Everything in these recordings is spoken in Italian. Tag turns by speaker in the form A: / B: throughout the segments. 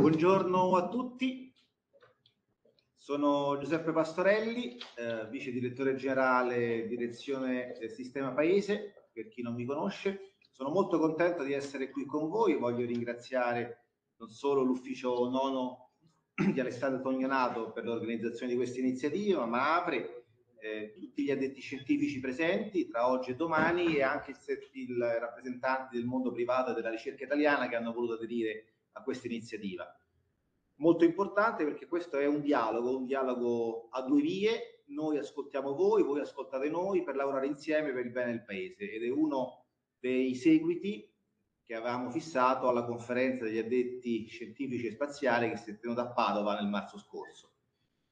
A: Buongiorno a tutti, sono Giuseppe Pastorelli, eh, vice direttore generale direzione del Sistema Paese, per chi non mi conosce. Sono molto contento di essere qui con voi, voglio ringraziare non solo l'ufficio nono di Alessandro Tognonato per l'organizzazione di questa iniziativa, ma apre eh, tutti gli addetti scientifici presenti tra oggi e domani e anche i rappresentanti del mondo privato e della ricerca italiana che hanno voluto aderire a questa iniziativa. Molto importante perché questo è un dialogo, un dialogo a due vie, noi ascoltiamo voi, voi ascoltate noi per lavorare insieme per il bene del Paese ed è uno dei seguiti che avevamo fissato alla conferenza degli addetti scientifici e spaziali che si è tenuta a Padova nel marzo scorso.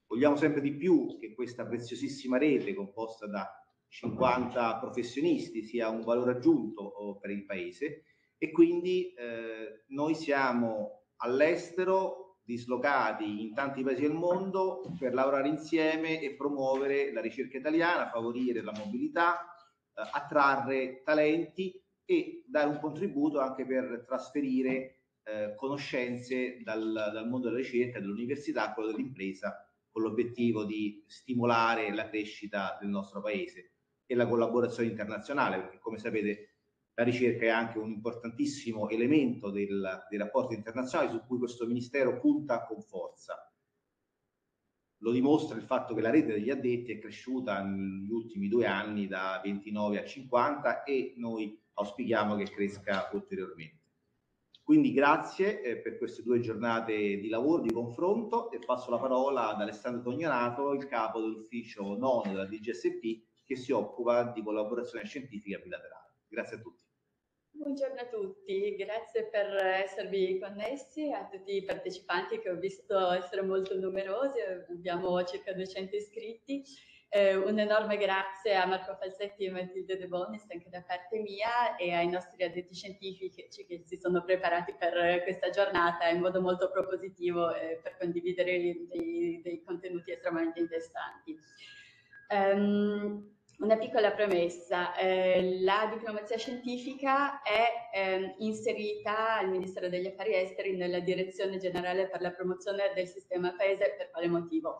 A: Vogliamo sempre di più che questa preziosissima rete composta da 50 professionisti sia un valore aggiunto oh, per il Paese e quindi eh, noi siamo all'estero dislocati in tanti paesi del mondo per lavorare insieme e promuovere la ricerca italiana, favorire la mobilità, eh, attrarre talenti e dare un contributo anche per trasferire eh, conoscenze dal, dal mondo della ricerca, dell'università a quello dell'impresa con l'obiettivo di stimolare la crescita del nostro paese e la collaborazione internazionale, perché come sapete la ricerca è anche un importantissimo elemento del, dei rapporti internazionali su cui questo Ministero punta con forza. Lo dimostra il fatto che la rete degli addetti è cresciuta negli ultimi due anni da 29 a 50 e noi auspichiamo che cresca ulteriormente. Quindi grazie eh, per queste due giornate di lavoro, di confronto e passo la parola ad Alessandro Tognonato, il capo dell'ufficio nono della DGSP che si occupa di collaborazione scientifica bilaterale. Grazie a tutti.
B: Buongiorno a tutti, grazie per esservi connessi, a tutti i partecipanti che ho visto essere molto numerosi, abbiamo circa 200 iscritti. Eh, un enorme grazie a Marco Falsetti e Matilde De Bonis anche da parte mia e ai nostri addetti scientifici che si sono preparati per questa giornata in modo molto propositivo eh, per condividere dei, dei, contenuti estremamente interessanti. Um, una piccola premessa, eh, la diplomazia scientifica è eh, inserita al Ministero degli Affari Esteri nella Direzione Generale per la Promozione del Sistema Paese per quale motivo?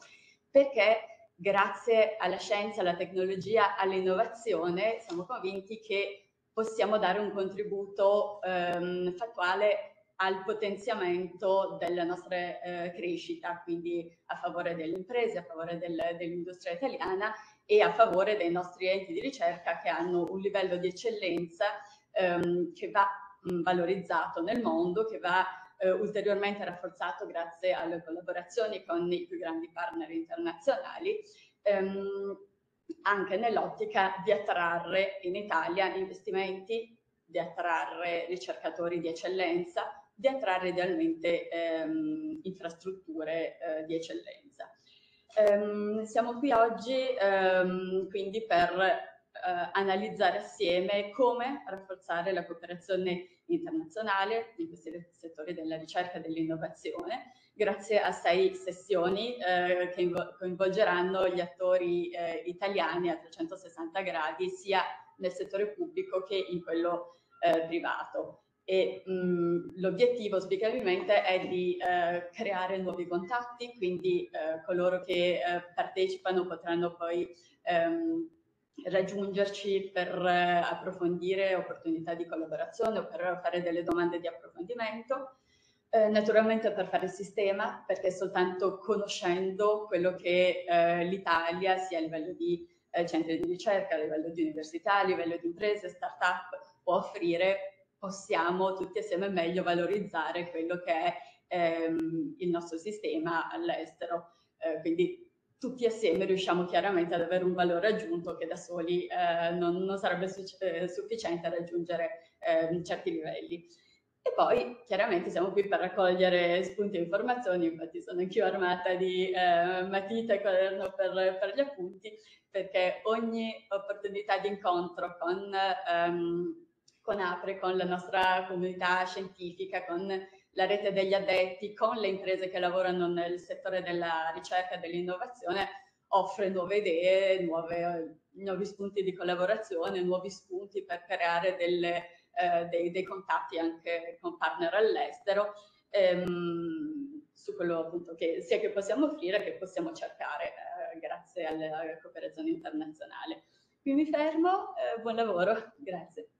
B: Perché grazie alla scienza, alla tecnologia, all'innovazione, siamo convinti che possiamo dare un contributo ehm, fattuale al potenziamento della nostra eh, crescita, quindi a favore delle imprese, a favore del, dell'industria italiana e a favore dei nostri enti di ricerca che hanno un livello di eccellenza ehm, che va mh, valorizzato nel mondo, che va eh, ulteriormente rafforzato grazie alle collaborazioni con i più grandi partner internazionali, ehm, anche nell'ottica di attrarre in Italia investimenti, di attrarre ricercatori di eccellenza, di attrarre idealmente ehm, infrastrutture eh, di eccellenza. Um, siamo qui oggi um, quindi per eh, analizzare assieme come rafforzare la cooperazione internazionale in questi settori della ricerca e dell'innovazione, grazie a sei sessioni eh, che coinvolgeranno gli attori eh, italiani a 360 gradi, sia nel settore pubblico che in quello eh, privato e l'obiettivo auspicabilmente è di eh, creare nuovi contatti, quindi eh, coloro che eh, partecipano potranno poi ehm, raggiungerci per eh, approfondire opportunità di collaborazione o per fare delle domande di approfondimento. Eh, naturalmente per fare il sistema, perché soltanto conoscendo quello che eh, l'Italia, sia a livello di centri di ricerca, a livello di università, a livello di imprese, start-up, può offrire, possiamo tutti assieme meglio valorizzare quello che è ehm, il nostro sistema all'estero. Eh, quindi tutti assieme riusciamo chiaramente ad avere un valore aggiunto che da soli eh, non, non, sarebbe su eh, sufficiente a raggiungere eh, certi livelli. E poi chiaramente siamo qui per raccogliere spunti e informazioni, infatti sono anch'io armata di eh, matita e quaderno per, per, gli appunti, perché ogni opportunità di incontro con, ehm, con APRE, con la nostra comunità scientifica, con la rete degli addetti con le imprese che lavorano nel settore della ricerca e dell'innovazione offre nuove idee, nuove, nuovi spunti di collaborazione, nuovi spunti per creare delle, eh, dei, dei, contatti anche con partner all'estero. Ehm, su quello appunto che sia che possiamo offrire che possiamo cercare eh, grazie alla cooperazione internazionale. Qui mi fermo, eh, buon lavoro, grazie.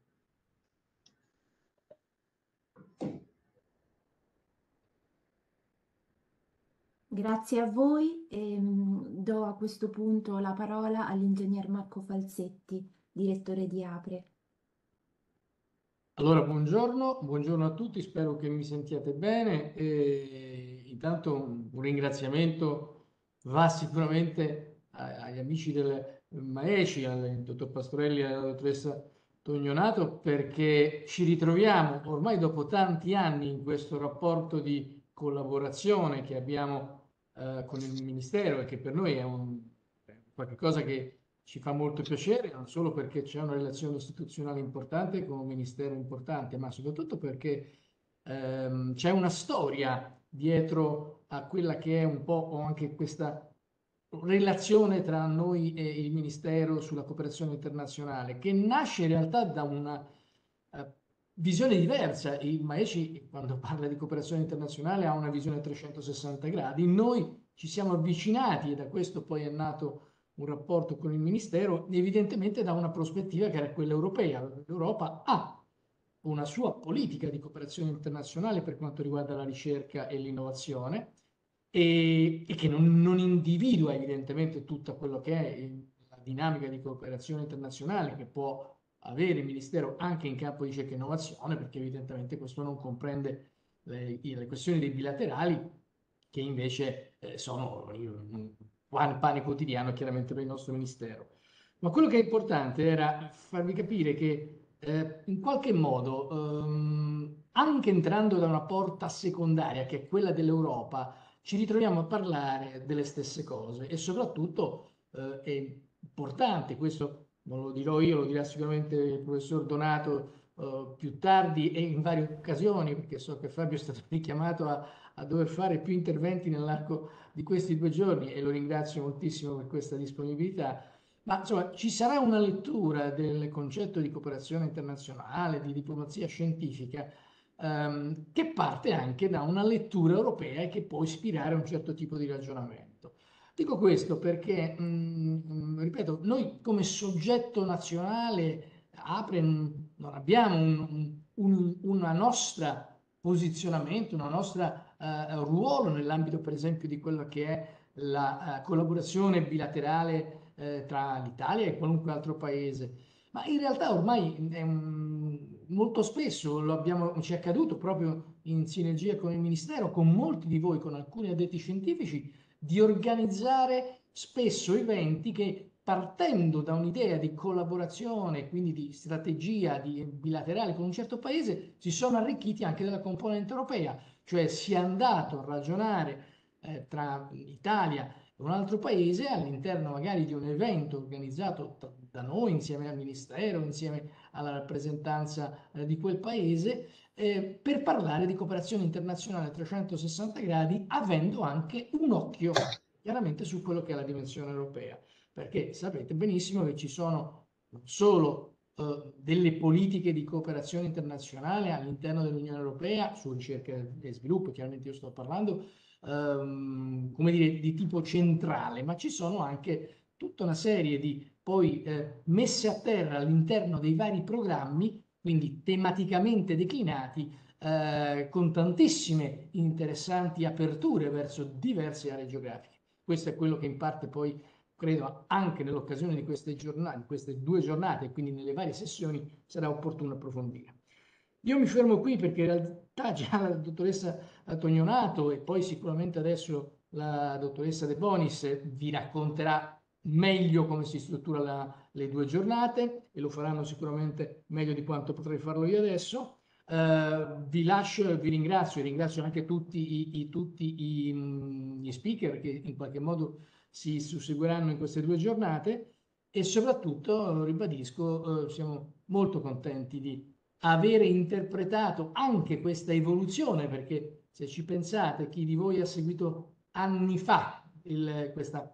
C: Grazie a voi e do a questo punto la parola all'ingegner Marco Falsetti, direttore di Apre.
D: Allora, buongiorno, buongiorno a tutti, spero che mi sentiate bene. E intanto un ringraziamento va sicuramente agli amici del Maeci, al dottor Pastorelli e alla dottoressa Tognonato, perché ci ritroviamo ormai dopo tanti anni in questo rapporto di collaborazione che abbiamo eh, con il Ministero e che per noi è un, qualcosa che ci fa molto piacere, non solo perché c'è una relazione istituzionale importante con un ministero importante, ma soprattutto perché ehm, c'è una storia dietro a quella che è un po' anche questa relazione tra noi e il Ministero sulla cooperazione internazionale, che nasce in realtà da una visione diversa. Il Maeci, quando parla di cooperazione internazionale, ha una visione a 360 gradi. Noi ci siamo avvicinati e da questo poi è nato un rapporto con il Ministero, evidentemente da una prospettiva che era quella europea. L'Europa ha una sua politica di cooperazione internazionale per quanto riguarda la ricerca e l'innovazione e, e, che non, non, individua evidentemente tutta quello che è la dinamica di cooperazione internazionale che può avere il Ministero anche in campo di ricerca e innovazione, perché evidentemente questo non comprende le, le questioni dei bilaterali che invece eh, sono pane, pane quotidiano chiaramente per il nostro Ministero. Ma quello che è importante era farvi capire che eh, in qualche modo, ehm, anche entrando da una porta secondaria, che è quella dell'Europa, ci ritroviamo a parlare delle stesse cose e soprattutto eh, è importante, questo non lo dirò io, lo dirà sicuramente il professor Donato uh, più tardi e in varie occasioni, perché so che Fabio è stato richiamato a, a dover fare più interventi nell'arco di questi due giorni e lo ringrazio moltissimo per questa disponibilità. Ma insomma, ci sarà una lettura del concetto di cooperazione internazionale, di diplomazia scientifica, ehm, che parte anche da una lettura europea e che può ispirare un certo tipo di ragionamento. Dico questo perché, mh, mm, ripeto, noi come soggetto nazionale apre, non abbiamo un, un, una nostra posizionamento, un nostro eh, ruolo nell'ambito per esempio di quello che è la eh, collaborazione bilaterale eh, tra l'Italia e qualunque altro paese. Ma in realtà ormai un, molto spesso lo abbiamo, ci è accaduto proprio in sinergia con il Ministero, con molti di voi, con alcuni addetti scientifici, di organizzare spesso eventi che partendo da un'idea di collaborazione, quindi di strategia di bilaterale con un certo paese, si sono arricchiti anche della componente europea, cioè si è andato a ragionare eh, tra e un altro paese all'interno magari di un evento organizzato da noi insieme al Ministero, insieme alla rappresentanza eh, di quel paese, eh, per parlare di cooperazione internazionale a 360 gradi, avendo anche un occhio chiaramente su quello che è la dimensione europea. Perché sapete benissimo che ci sono non solo uh, delle politiche di cooperazione internazionale all'interno dell'Unione Europea su ricerca e sviluppo, chiaramente io sto parlando, um, come dire, di tipo centrale, ma ci sono anche tutta una serie di poi eh, messe a terra all'interno dei vari programmi, quindi tematicamente declinati, eh, con tantissime interessanti aperture verso diverse aree geografiche. Questo è quello che in parte poi credo anche nell'occasione di queste giornate, queste due giornate, quindi nelle varie sessioni, sarà opportuno approfondire. Io mi fermo qui perché realtà già la dottoressa Tognonato e poi sicuramente adesso la dottoressa De Bonis vi racconterà meglio come si struttura la, le due giornate e lo faranno sicuramente meglio di quanto potrei farlo io adesso. Uh, vi lascio vi ringrazio, e ringrazio anche tutti, i, i, tutti i, gli speaker che in qualche modo si susseguiranno in queste due giornate e soprattutto, ribadisco, eh, siamo molto contenti di avere interpretato anche questa evoluzione, perché se ci pensate, chi di voi ha seguito anni fa il, questa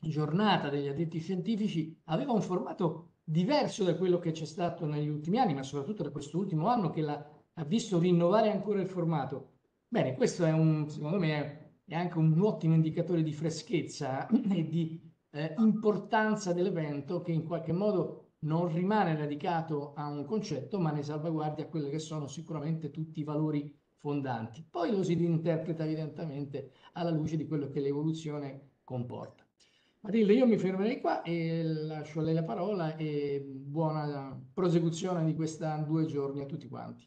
D: giornata degli addetti scientifici aveva un formato diverso da quello che c'è stato negli ultimi anni, ma soprattutto da quest'ultimo anno che la, ha visto rinnovare ancora il formato. Bene, questo è un, secondo me, è anche un ottimo indicatore di freschezza e di eh, importanza dell'evento che in qualche modo non rimane radicato a un concetto, ma ne salvaguardia quelli che sono sicuramente tutti i valori fondanti. Poi lo si interpreta evidentemente alla luce di quello che l'evoluzione comporta. Matilde, io mi fermerei qua e lascio a lei la parola e buona prosecuzione di questi due giorni a tutti quanti.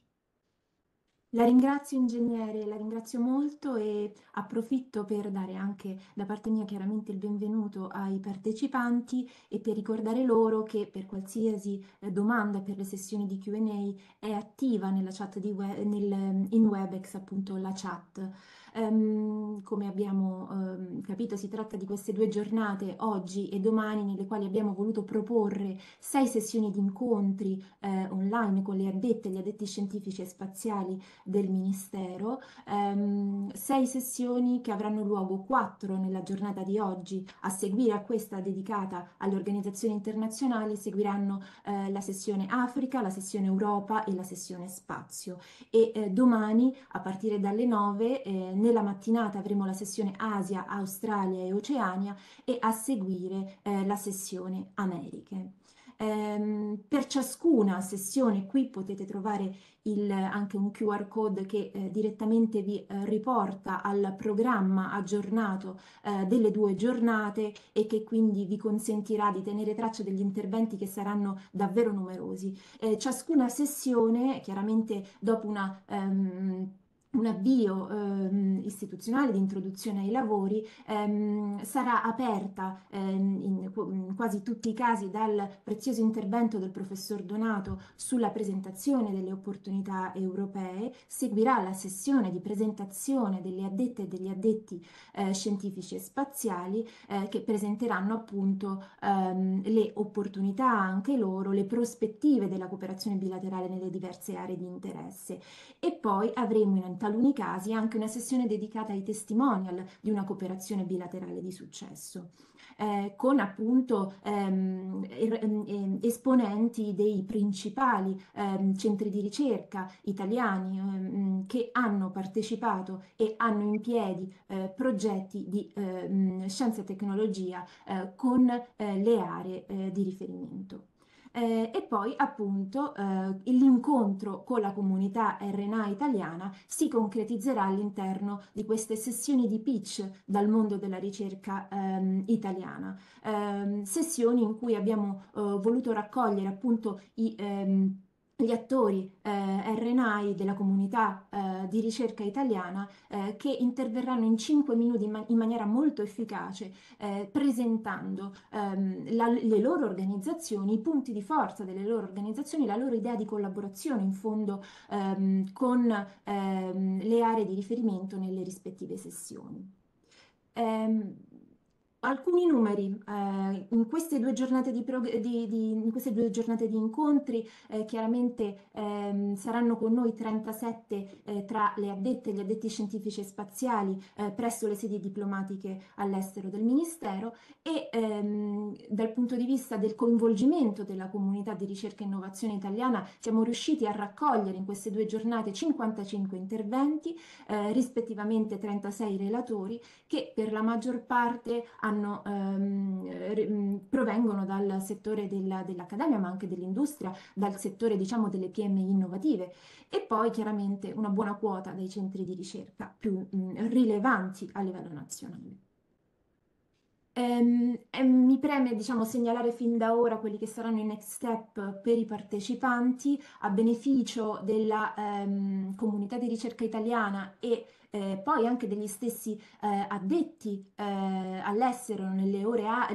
C: La ringrazio ingegnere, la ringrazio molto e approfitto per dare anche da parte mia chiaramente il benvenuto ai partecipanti e per ricordare loro che per qualsiasi eh, domanda per le sessioni di Q&A è attiva nella chat di web, nel, in Webex appunto la chat. Um, come abbiamo um, capito si tratta di queste due giornate oggi e domani nelle quali abbiamo voluto proporre sei sessioni di incontri eh, online con le addette, gli addetti scientifici e spaziali del Ministero, um, sei sessioni che avranno luogo quattro nella giornata di oggi, a seguire a questa dedicata alle organizzazioni internazionali seguiranno eh, la sessione Africa, la sessione Europa e la sessione Spazio. E eh, domani a partire dalle 9 eh, nella mattinata avremo la sessione Asia, Australia e Oceania e a seguire eh, la sessione Americhe. Ehm, per ciascuna sessione qui potete trovare il, anche un QR code che eh, direttamente vi eh, riporta al programma aggiornato eh, delle due giornate e che quindi vi consentirà di tenere traccia degli interventi che saranno davvero numerosi. Eh, ciascuna sessione, chiaramente dopo una ehm, un avvio ehm, istituzionale di introduzione ai lavori ehm, sarà aperta ehm, in, in, quasi tutti i casi dal prezioso intervento del professor Donato sulla presentazione delle opportunità europee, seguirà la sessione di presentazione delle addette e degli addetti eh, scientifici e spaziali eh, che presenteranno appunto ehm, le opportunità anche loro, le prospettive della cooperazione bilaterale nelle diverse aree di interesse. E poi avremo in taluni casi anche una sessione dedicata ai testimonial di una cooperazione bilaterale di successo. Eh, con appunto ehm, ehm, esponenti dei principali ehm, centri di ricerca italiani ehm, che hanno partecipato e hanno in piedi eh, progetti di ehm, scienza e tecnologia eh, con eh, le aree eh, di riferimento. Eh, e poi appunto eh, l'incontro con la comunità RNA italiana si concretizzerà all'interno di queste sessioni di pitch dal mondo della ricerca ehm, italiana, ehm, sessioni in cui abbiamo eh, voluto raccogliere appunto i ehm, gli attori eh, RNAi della comunità eh, di ricerca italiana eh, che interverranno in 5 minuti in, ma in maniera molto efficace eh, presentando ehm, la, le loro organizzazioni, i punti di forza delle loro organizzazioni, la loro idea di collaborazione in fondo ehm, con ehm, le aree di riferimento nelle rispettive sessioni. Alcuni numeri, eh, in, queste due giornate di, di, di, in queste due giornate di incontri eh, chiaramente ehm, saranno con noi 37 eh, tra le addette e gli addetti scientifici e spaziali eh, presso le sedi diplomatiche all'estero del Ministero e ehm, dal punto di vista del coinvolgimento della comunità di ricerca e innovazione italiana siamo riusciti a raccogliere in queste due giornate 55 interventi, eh, rispettivamente 36 relatori che per la maggior parte hanno hanno, ehm, provengono dal settore della, dell'accademia ma anche dell'industria, dal settore diciamo delle PMI innovative e poi chiaramente una buona quota dei centri di ricerca più mh, rilevanti a livello nazionale. Ehm, mi preme diciamo, segnalare fin da ora quelli che saranno i next step per i partecipanti a beneficio della ehm, comunità di ricerca italiana e eh, poi anche degli stessi eh, addetti eh, all'estero nelle,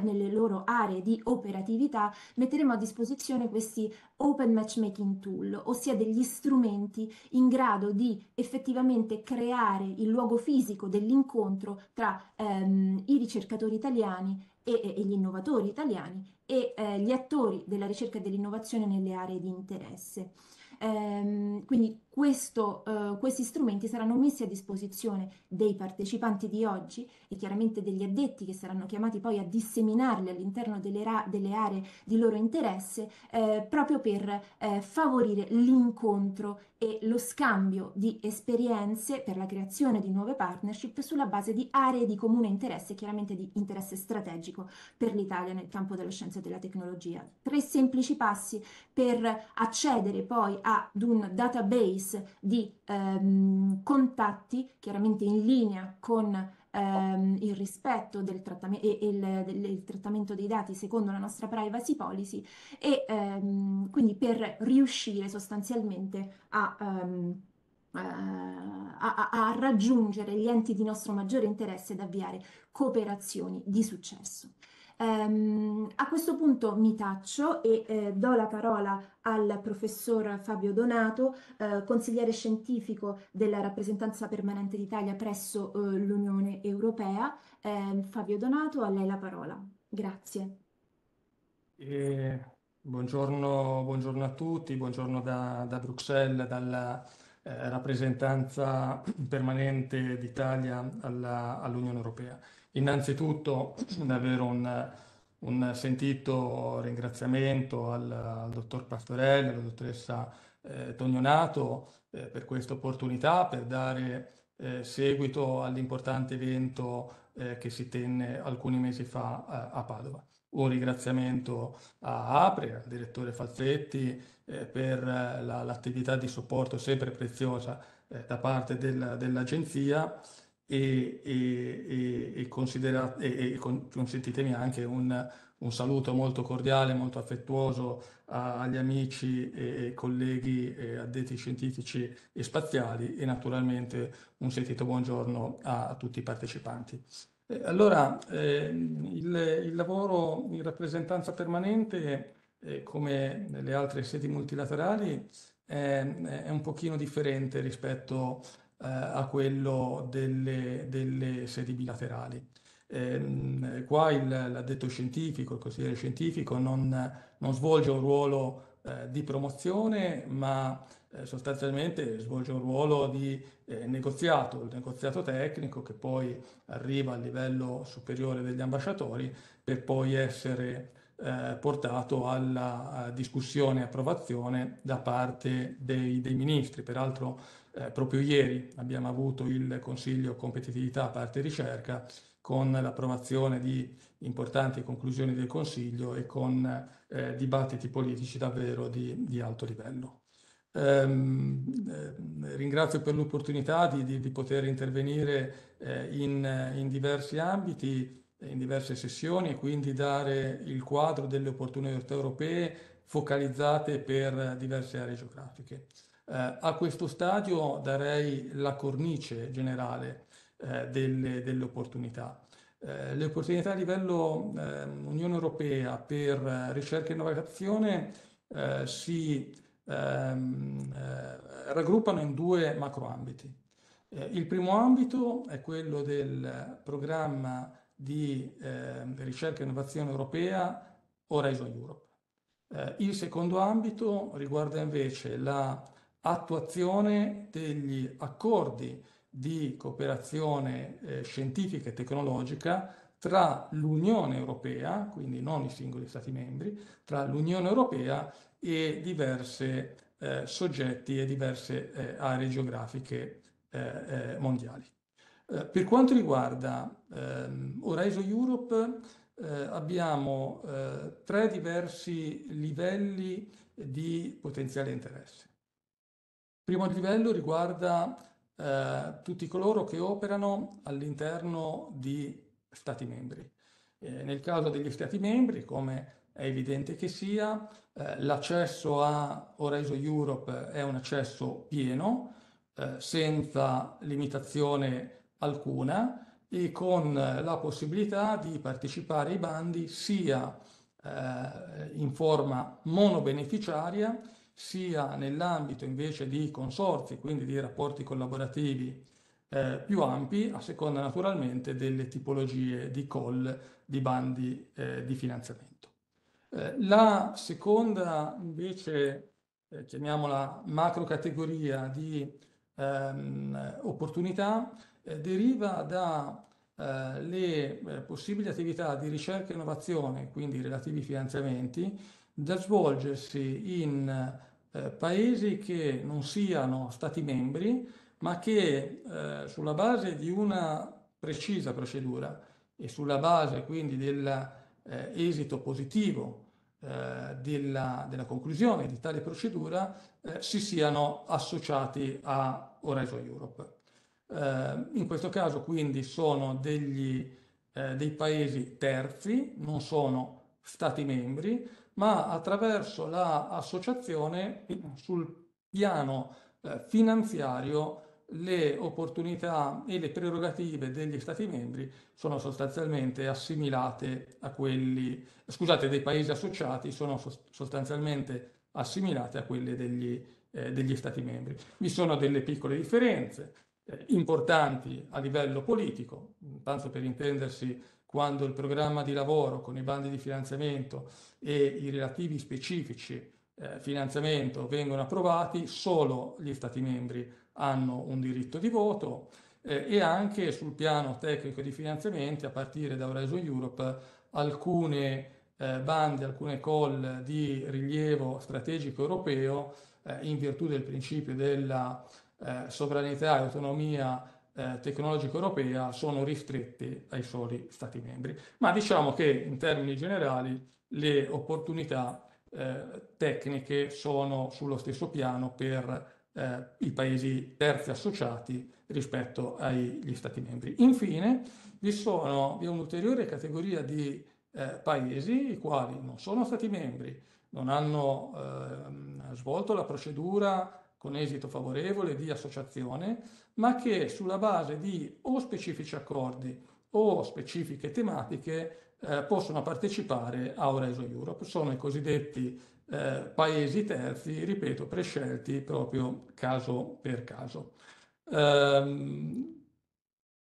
C: nelle, loro aree di operatività, metteremo a disposizione questi Open Matchmaking Tool, ossia degli strumenti in grado di effettivamente creare il luogo fisico dell'incontro tra ehm, i ricercatori italiani e, e, gli innovatori italiani e eh, gli attori della ricerca e dell'innovazione nelle aree di interesse. Ehm, quindi questo, eh, questi strumenti saranno messi a disposizione dei partecipanti di oggi e chiaramente degli addetti che saranno chiamati poi a disseminarli all'interno delle, delle, aree di loro interesse eh, proprio per eh, favorire l'incontro e lo scambio di esperienze per la creazione di nuove partnership sulla base di aree di comune interesse, chiaramente di interesse strategico per l'Italia nel campo della scienza e della tecnologia. Tre semplici passi per accedere poi ad un database di ehm, contatti, chiaramente in linea con ehm, il rispetto del trattamento e, il, del, il trattamento dei dati secondo la nostra privacy policy e ehm, quindi per riuscire sostanzialmente a, um, a, a, raggiungere gli enti di nostro maggiore interesse ed avviare cooperazioni di successo. Um, a questo punto mi taccio e eh, do la parola al professor Fabio Donato, eh, consigliere scientifico della rappresentanza permanente d'Italia presso eh, l'Unione Europea. Ehm, Fabio Donato, a lei la parola. Grazie.
E: Buongiorno, buongiorno, a tutti, buongiorno da, da Bruxelles, dalla eh, rappresentanza permanente d'Italia all'Unione Europea. Innanzitutto davvero un, un sentito ringraziamento al, al, dottor Pastorelli, alla dottoressa eh, Tognonato eh, per questa opportunità, per dare eh, seguito all'importante evento eh, che si tenne alcuni mesi fa a, a Padova. Un ringraziamento a Apri, al direttore Falzetti, eh, per l'attività di supporto sempre preziosa eh, da parte del, dell'agenzia e, e, e, e, e consentitemi anche un, un, saluto molto cordiale, molto affettuoso agli amici e, colleghi addetti scientifici e spaziali e naturalmente un sentito buongiorno a, a tutti i partecipanti. allora, eh, il, il, lavoro in rappresentanza permanente, eh, come nelle altre sedi multilaterali, è, è un pochino differente rispetto a eh, a quello delle, delle sedi bilaterali. Eh, qua l'addetto scientifico, il consigliere scientifico non, non svolge un ruolo eh, di promozione, ma eh, sostanzialmente svolge un ruolo di eh, negoziato, il negoziato tecnico che poi arriva a livello superiore degli ambasciatori per poi essere eh, portato alla discussione e approvazione da parte dei, dei ministri. Peraltro eh, proprio ieri abbiamo avuto il Consiglio Competitività Parte Ricerca con l'approvazione di importanti conclusioni del Consiglio e con eh, dibattiti politici davvero di, di alto livello. Ehm, eh, ringrazio per l'opportunità di, di, di, poter intervenire eh, in, in, diversi ambiti, in diverse sessioni e quindi dare il quadro delle opportunità europee focalizzate per diverse aree geografiche. Eh, a questo stadio darei la cornice generale eh, delle, delle, opportunità. Eh, le opportunità a livello ehm, Unione Europea per ricerca e innovazione eh, si ehm, eh, raggruppano in due macroambiti. Eh, il primo ambito è quello del programma di ehm, ricerca e innovazione europea Horizon Europe. il secondo ambito riguarda invece la attuazione degli accordi di cooperazione eh, scientifica e tecnologica tra l'Unione Europea, quindi non i singoli Stati membri, tra l'Unione Europea e diversi eh, soggetti e diverse eh, aree geografiche eh, eh, mondiali. Eh, per quanto riguarda ehm, Horizon Europe, abbiamo tre diversi livelli di potenziale interesse primo livello riguarda eh, tutti coloro che operano all'interno di Stati membri. Eh, nel caso degli Stati membri, come è evidente che sia, eh, l'accesso a Horizon Europe è un accesso pieno, eh, senza limitazione alcuna e con la possibilità di partecipare ai bandi sia eh, in forma monobeneficiaria sia nell'ambito invece di consorzi, quindi di rapporti collaborativi eh, più ampi, a seconda naturalmente delle tipologie di call di bandi eh, di finanziamento. Eh, la seconda invece eh, chiamiamola macro categoria di ehm, opportunità, eh, deriva dalle eh, possibili attività di ricerca e innovazione, quindi relativi finanziamenti, da svolgersi in paesi che non siano stati membri, ma che eh, sulla base di una precisa procedura e sulla base quindi dell'esito eh, positivo eh, della, della, conclusione di tale procedura eh, si siano associati a Horizon Europe. Eh, in questo caso quindi sono degli, eh, dei paesi terzi, non sono stati membri, ma attraverso l'associazione sul piano finanziario le opportunità e le prerogative degli Stati membri sono sostanzialmente assimilate a quelli, scusate, dei paesi associati sono sostanzialmente assimilate a quelle degli, eh, degli Stati membri. Vi sono delle piccole differenze eh, importanti a livello politico, tanto per intendersi quando il programma di lavoro con i bandi di finanziamento e i relativi specifici eh, finanziamento vengono approvati, solo gli Stati membri hanno un diritto di voto eh, e anche sul piano tecnico di finanziamenti a partire da Horizon Europe alcune eh, bande, alcune call di rilievo strategico europeo eh, in virtù del principio della eh, sovranità e autonomia eh, tecnologica europea sono ristrette ai soli Stati membri. Ma diciamo che in termini generali le opportunità eh, tecniche sono sullo stesso piano per eh, i paesi terzi associati rispetto agli Stati membri. Infine vi, sono, vi è un'ulteriore categoria di eh, paesi i quali non sono stati membri, non hanno eh, svolto la procedura con esito favorevole di associazione, ma che sulla base di o specifici accordi o specifiche tematiche eh, possono partecipare a Horizon Europe. Sono i cosiddetti eh, paesi terzi, ripeto, prescelti proprio caso per caso. Um,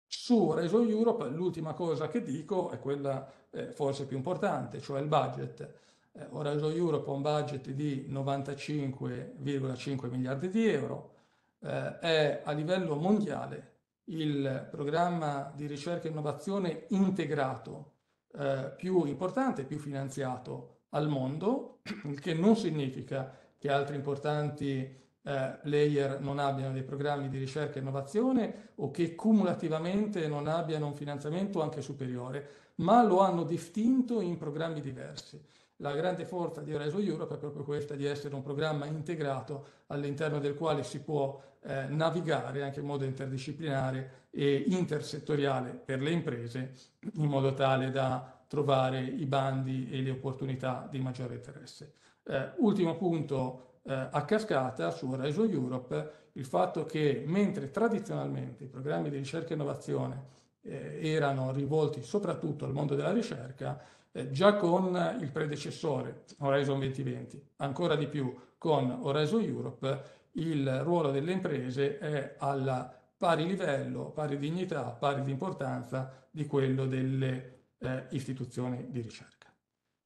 E: su Horizon Europe l'ultima cosa che dico è quella eh, forse più importante, cioè il budget. Eh, Horizon Europe ha un budget di 95,5 miliardi di euro, eh, è a livello mondiale il programma di ricerca e innovazione integrato eh, più importante, più finanziato al mondo, il che non significa che altri importanti eh, player non abbiano dei programmi di ricerca e innovazione o che cumulativamente non abbiano un finanziamento anche superiore, ma lo hanno distinto in programmi diversi. La grande forza di Horizon Europe è proprio questa di essere un programma integrato all'interno del quale si può eh, navigare anche in modo interdisciplinare e intersettoriale per le imprese in modo tale da trovare i bandi e le opportunità di maggiore interesse. Eh, ultimo punto eh, a cascata su Horizon Europe, il fatto che mentre tradizionalmente i programmi di ricerca e innovazione eh, erano rivolti soprattutto al mondo della ricerca, eh, già con il predecessore Horizon 2020, ancora di più con Horizon Europe, il ruolo delle imprese è al pari livello, pari dignità, pari di importanza di quello delle eh, istituzioni di ricerca.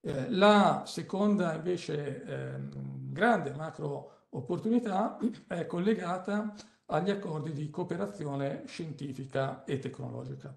E: Eh, la seconda invece eh, grande macro opportunità è collegata agli accordi di cooperazione scientifica e tecnologica,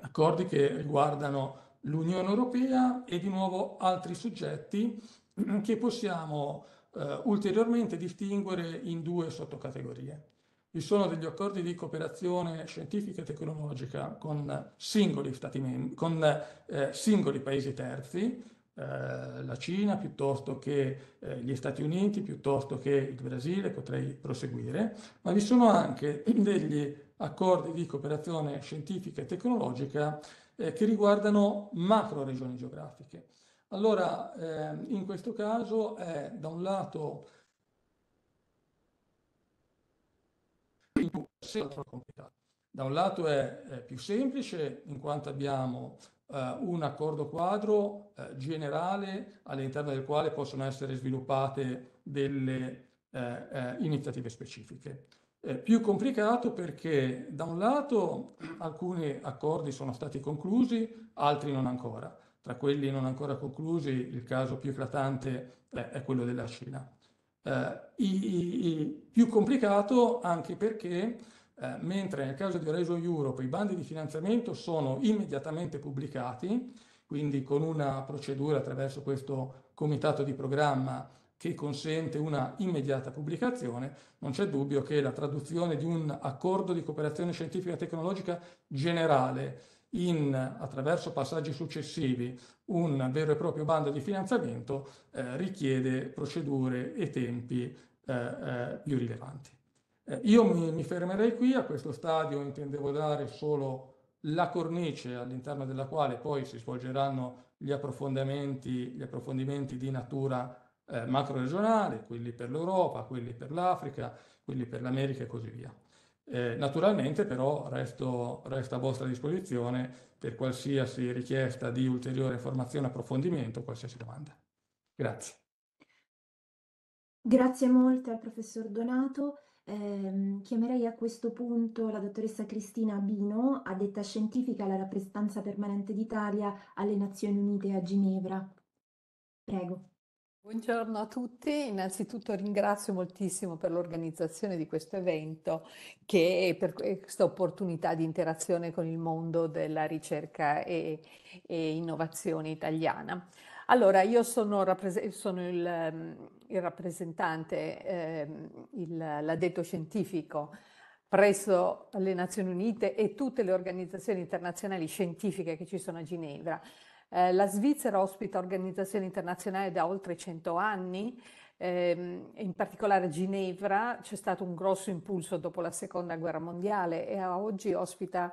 E: accordi che riguardano l'Unione Europea e di nuovo altri soggetti che possiamo eh, ulteriormente distinguere in due sottocategorie. Vi sono degli accordi di cooperazione scientifica e tecnologica con singoli, stati con, eh, singoli paesi terzi, eh, la Cina piuttosto che eh, gli Stati Uniti, piuttosto che il Brasile, potrei proseguire, ma vi sono anche degli accordi di cooperazione scientifica e tecnologica eh, che riguardano macro regioni geografiche. Allora, eh, in questo caso è da un lato. Da un lato è, è, più semplice in quanto abbiamo eh, un accordo quadro eh, generale all'interno del quale possono essere sviluppate delle eh, eh iniziative specifiche. È più complicato perché da un lato alcuni accordi sono stati conclusi, altri non ancora. Tra quelli non ancora conclusi il caso più eclatante è quello della Cina. Eh, i, i, più complicato anche perché eh, mentre nel caso di Horizon Europe i bandi di finanziamento sono immediatamente pubblicati, quindi con una procedura attraverso questo comitato di programma che consente una immediata pubblicazione, non c'è dubbio che la traduzione di un accordo di cooperazione scientifica e tecnologica generale in, attraverso passaggi successivi, un vero e proprio bando di finanziamento eh, richiede procedure e tempi eh, eh, più rilevanti. Eh, io mi, mi, fermerei qui, a questo stadio intendevo dare solo la cornice all'interno della quale poi si svolgeranno gli approfondimenti, gli approfondimenti di natura eh, macro-regionale, quelli per l'Europa, quelli per l'Africa, quelli per l'America e così via. Eh, naturalmente però resto, resto, a vostra disposizione per qualsiasi richiesta di ulteriore informazione approfondimento, qualsiasi domanda. Grazie.
C: Grazie molte al professor Donato. Eh, chiamerei a questo punto la dottoressa Cristina Bino, addetta scientifica alla rappresentanza permanente d'Italia alle Nazioni Unite a Ginevra. Prego.
F: Buongiorno a tutti, innanzitutto ringrazio moltissimo per l'organizzazione di questo evento che per questa opportunità di interazione con il mondo della ricerca e, e innovazione italiana. Allora, io sono, sono il, ehm, il, rappresentante, eh, l'addetto scientifico presso le Nazioni Unite e tutte le organizzazioni internazionali scientifiche che ci sono a Ginevra. Eh, la Svizzera ospita organizzazioni internazionali da oltre 100 anni, ehm, in particolare a Ginevra c'è stato un grosso impulso dopo la seconda guerra mondiale e oggi ospita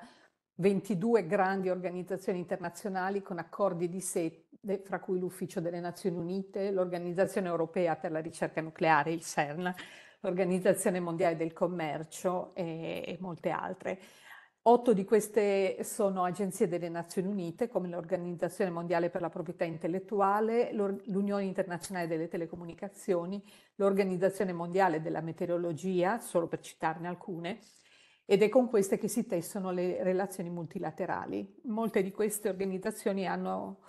F: 22 grandi organizzazioni internazionali con accordi di sede, fra cui l'Ufficio delle Nazioni Unite, l'Organizzazione Europea per la Ricerca Nucleare, il CERN, l'Organizzazione Mondiale del Commercio e, e molte altre. Otto di queste sono agenzie delle Nazioni Unite, come l'Organizzazione Mondiale per la Proprietà Intellettuale, l'Unione Internazionale delle Telecomunicazioni, l'Organizzazione Mondiale della Meteorologia, solo per citarne alcune, ed è con queste che si tessono le relazioni multilaterali. Molte di queste organizzazioni hanno,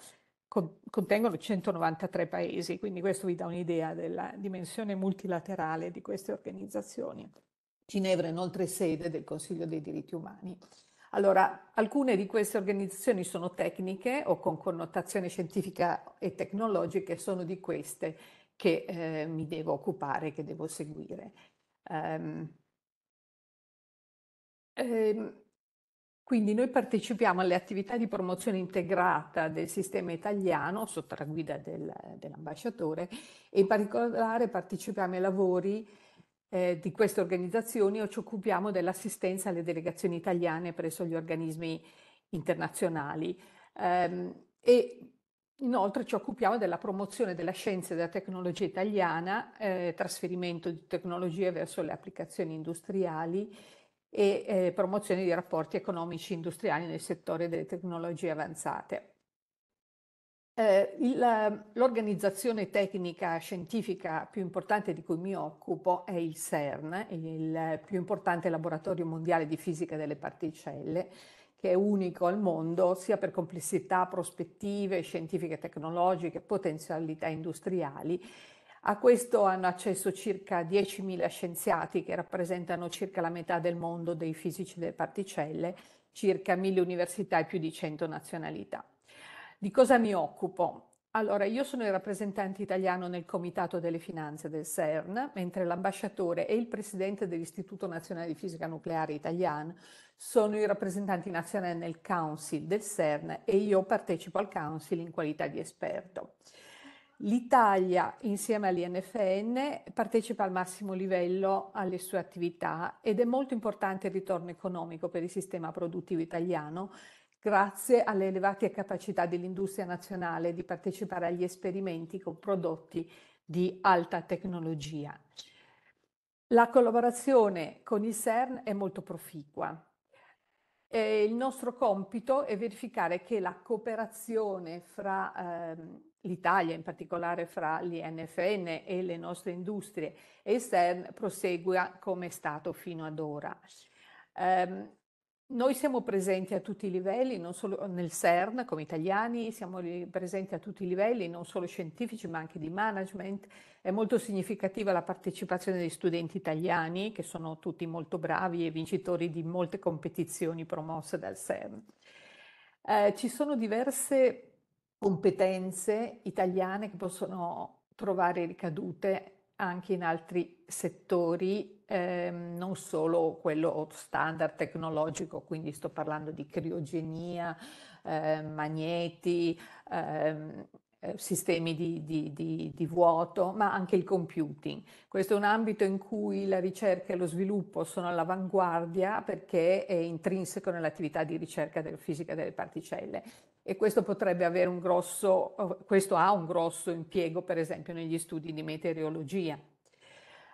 F: contengono 193 paesi, quindi questo vi dà un'idea della dimensione multilaterale di queste organizzazioni. Ginevra è inoltre sede del Consiglio dei diritti umani. Allora, alcune di queste organizzazioni sono tecniche o con connotazione scientifica e tecnologiche, sono di queste che eh, mi devo occupare, che devo seguire. Um, Ehm, quindi noi partecipiamo alle attività di promozione integrata del sistema italiano sotto la guida del, dell'ambasciatore e in particolare partecipiamo ai lavori eh, di queste organizzazioni o ci occupiamo dell'assistenza alle delegazioni italiane presso gli organismi internazionali ehm, e inoltre ci occupiamo della promozione della scienza e della tecnologia italiana, eh, trasferimento di tecnologie verso le applicazioni industriali e eh, promozione di rapporti economici industriali nel settore delle tecnologie avanzate. Eh, l'organizzazione tecnica scientifica più importante di cui mi occupo è il CERN, il più importante laboratorio mondiale di fisica delle particelle, che è unico al mondo sia per complessità, prospettive scientifiche tecnologiche, potenzialità industriali a questo hanno accesso circa 10.000 scienziati che rappresentano circa la metà del mondo dei fisici delle particelle, circa 1.000 università e più di 100 nazionalità. Di cosa mi occupo? Allora, io sono il rappresentante italiano nel Comitato delle Finanze del CERN, mentre l'ambasciatore e il presidente dell'Istituto Nazionale di Fisica Nucleare Italiano sono i rappresentanti nazionali nel Council del CERN e io partecipo al Council in qualità di esperto. L'Italia, insieme all'INFN, partecipa al massimo livello alle sue attività ed è molto importante il ritorno economico per il sistema produttivo italiano grazie alle elevate capacità dell'industria nazionale di partecipare agli esperimenti con prodotti di alta tecnologia. La collaborazione con il CERN è molto proficua. E il nostro compito è verificare che la cooperazione fra ehm, l'Italia, in particolare fra l'INFN e le nostre industrie esterne, prosegua come è stato fino ad ora. Um, noi siamo presenti a tutti i livelli, non solo nel CERN come italiani, siamo presenti a tutti i livelli, non solo scientifici ma anche di management. È molto significativa la partecipazione degli studenti italiani, che sono tutti molto bravi e vincitori di molte competizioni promosse dal CERN. Eh, ci sono diverse competenze italiane che possono trovare ricadute anche in altri settori, ehm, non solo quello standard tecnologico, quindi sto parlando di criogenia, eh, magneti, ehm, eh, sistemi di, di, di, di, vuoto, ma anche il computing. Questo è un ambito in cui la ricerca e lo sviluppo sono all'avanguardia perché è intrinseco nell'attività di ricerca della fisica delle particelle e questo potrebbe avere un grosso, questo ha un grosso impiego per esempio negli studi di meteorologia.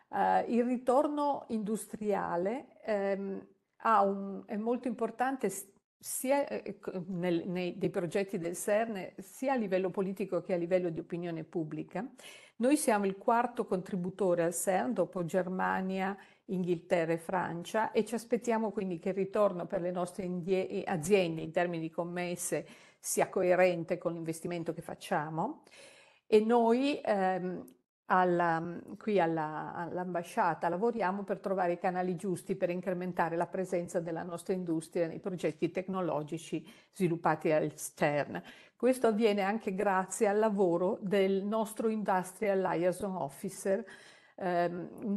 F: Uh, il ritorno industriale ehm, un, è molto importante sia eh, nel, nei dei progetti del CERN sia a livello politico che a livello di opinione pubblica. Noi siamo il quarto contributore al CERN dopo Germania, Inghilterra e Francia e ci aspettiamo quindi che il ritorno per le nostre aziende in termini di commesse sia coerente con l'investimento che facciamo e noi ehm, alla, qui all'ambasciata lavoriamo per trovare i canali giusti per incrementare la presenza della nostra industria nei progetti tecnologici sviluppati al CERN. Questo avviene anche grazie al lavoro del nostro Industrial Liaison Officer, ehm, un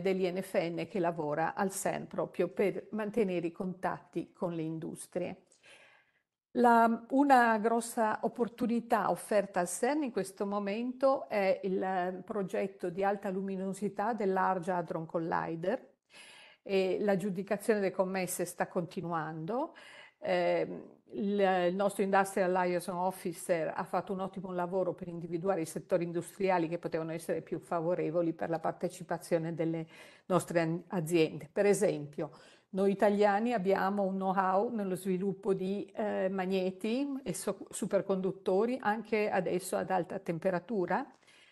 F: dell'INFN che lavora al CERN proprio per mantenere i contatti con le industrie. La, una grossa opportunità offerta al CERN in questo momento è il progetto di alta luminosità del Large Hadron Collider e l'aggiudicazione delle commesse sta continuando. Eh, il, il, nostro Industrial Liaison Officer ha fatto un ottimo lavoro per individuare i settori industriali che potevano essere più favorevoli per la partecipazione delle nostre aziende. Per esempio, noi italiani abbiamo un know-how nello sviluppo di eh, magneti e so superconduttori anche adesso ad alta temperatura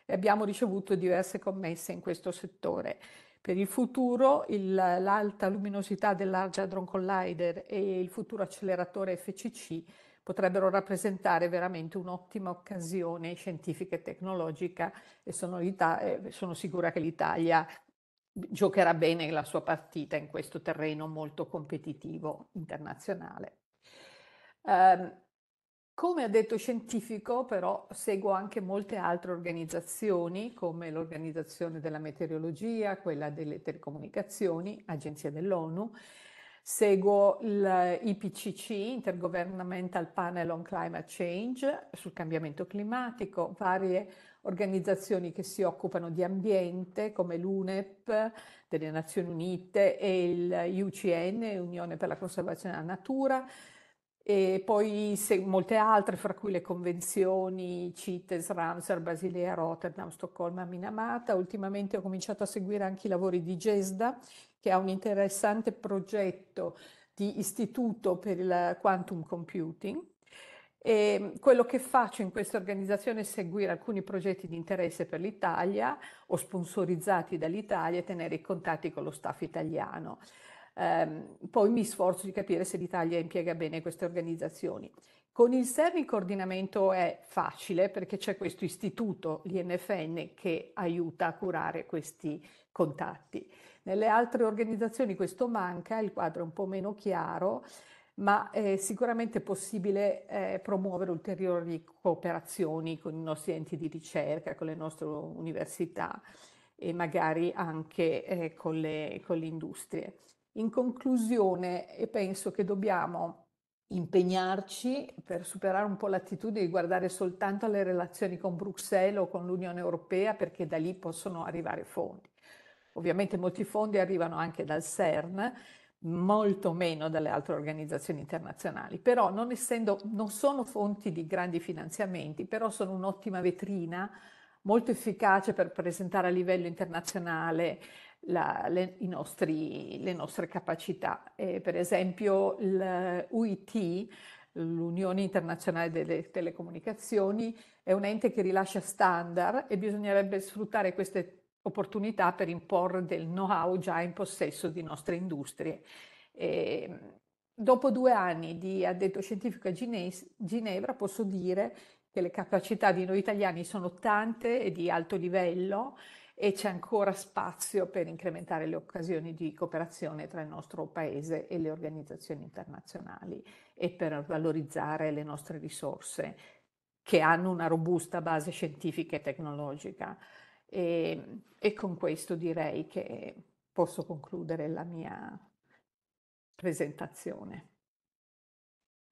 F: e abbiamo ricevuto diverse commesse in questo settore. Per il futuro l'alta luminosità del Large Hadron Collider e il futuro acceleratore FCC potrebbero rappresentare veramente un'ottima occasione scientifica e tecnologica e sono, eh, sono sicura che l'Italia giocherà bene la sua partita in questo terreno molto competitivo internazionale. Um, come addetto scientifico però seguo anche molte altre organizzazioni come l'Organizzazione della Meteorologia, quella delle telecomunicazioni, Agenzia dell'ONU, seguo l'IPCC, Intergovernmental Panel on Climate Change, sul cambiamento climatico, varie organizzazioni che si occupano di ambiente come l'UNEP delle Nazioni Unite e il UCN, Unione per la Conservazione della Natura, e poi molte altre, fra cui le convenzioni CITES, Ramsar, Basilea, Rotterdam, Stoccolma, Minamata. Ultimamente ho cominciato a seguire anche i lavori di GESDA, che ha un interessante progetto di istituto per il quantum computing, e quello che faccio in questa organizzazione è seguire alcuni progetti di interesse per l'Italia o sponsorizzati dall'Italia e tenere i contatti con lo staff italiano. Um, poi mi sforzo di capire se l'Italia impiega bene queste organizzazioni. Con il CERN il coordinamento è facile perché c'è questo istituto, l'INFN, che aiuta a curare questi contatti. Nelle altre organizzazioni questo manca, il quadro è un po' meno chiaro ma è sicuramente possibile eh, promuovere ulteriori cooperazioni con i nostri enti di ricerca, con le nostre università e magari anche eh, con, le, con le industrie. In conclusione, penso che dobbiamo impegnarci per superare un po' l'attitudine di guardare soltanto alle relazioni con Bruxelles o con l'Unione Europea perché da lì possono arrivare fondi. Ovviamente molti fondi arrivano anche dal CERN, molto meno dalle altre organizzazioni internazionali, però non essendo, non sono fonti di grandi finanziamenti, però sono un'ottima vetrina molto efficace per presentare a livello internazionale la, le, nostri, le, nostre capacità. E per esempio l'UIT, l'Unione Internazionale delle Telecomunicazioni, è un ente che rilascia standard e bisognerebbe sfruttare queste opportunità per imporre del know-how già in possesso di nostre industrie. E dopo due anni di addetto scientifico a Ginevra posso dire che le capacità di noi italiani sono tante e di alto livello e c'è ancora spazio per incrementare le occasioni di cooperazione tra il nostro paese e le organizzazioni internazionali e per valorizzare le nostre risorse che hanno una robusta base scientifica e tecnologica. E, e con questo direi che posso concludere la mia presentazione.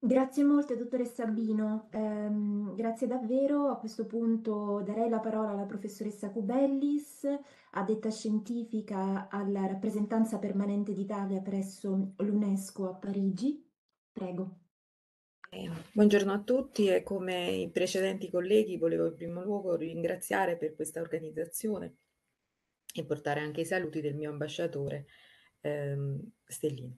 C: Grazie molte, dottoressa Sabino. Ehm, grazie davvero. A questo punto darei la parola alla professoressa Cubellis, addetta scientifica alla rappresentanza permanente d'Italia presso l'UNESCO a Parigi. Prego.
G: Buongiorno a tutti e come i precedenti colleghi volevo in primo luogo ringraziare per questa organizzazione e portare anche i saluti del mio ambasciatore ehm, Stellini.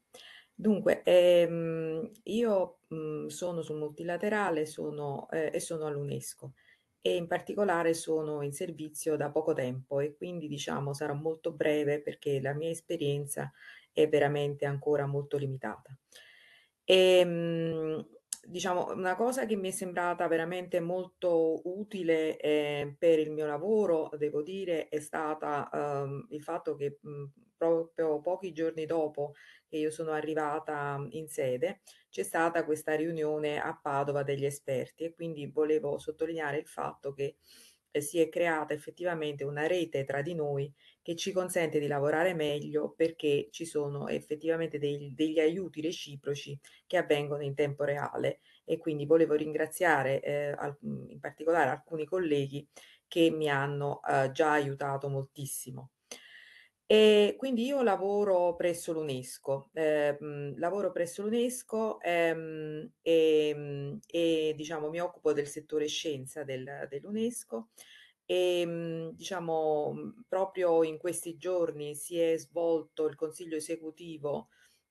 G: Dunque, ehm, io mh, sono sul multilaterale sono, eh, e sono all'UNESCO e in particolare sono in servizio da poco tempo e quindi diciamo sarò molto breve perché la mia esperienza è veramente ancora molto limitata. E, ehm, mh, diciamo, una cosa che mi è sembrata veramente molto utile eh, per il mio lavoro, devo dire, è stata um, il fatto che mh, proprio pochi giorni dopo che io sono arrivata in sede, c'è stata questa riunione a Padova degli esperti e quindi volevo sottolineare il fatto che si è creata effettivamente una rete tra di noi che ci consente di lavorare meglio perché ci sono effettivamente dei, degli aiuti reciproci che avvengono in tempo reale e quindi volevo ringraziare eh, al, in particolare alcuni colleghi che mi hanno eh, già aiutato moltissimo. E quindi io lavoro presso l'UNESCO, eh, lavoro presso l'UNESCO ehm, e, e, diciamo mi occupo del settore scienza del, dell'UNESCO e diciamo proprio in questi giorni si è svolto il consiglio esecutivo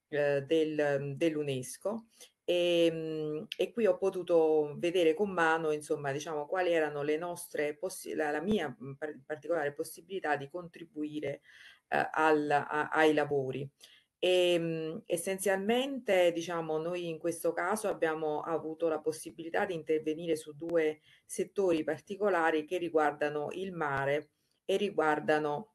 G: eh, del, dell'UNESCO e, e, qui ho potuto vedere con mano insomma diciamo quali erano le nostre la, la mia in particolare possibilità di contribuire al, a, ai lavori. E, ehm, essenzialmente, diciamo, noi in questo caso abbiamo avuto la possibilità di intervenire su due settori particolari che riguardano il mare e riguardano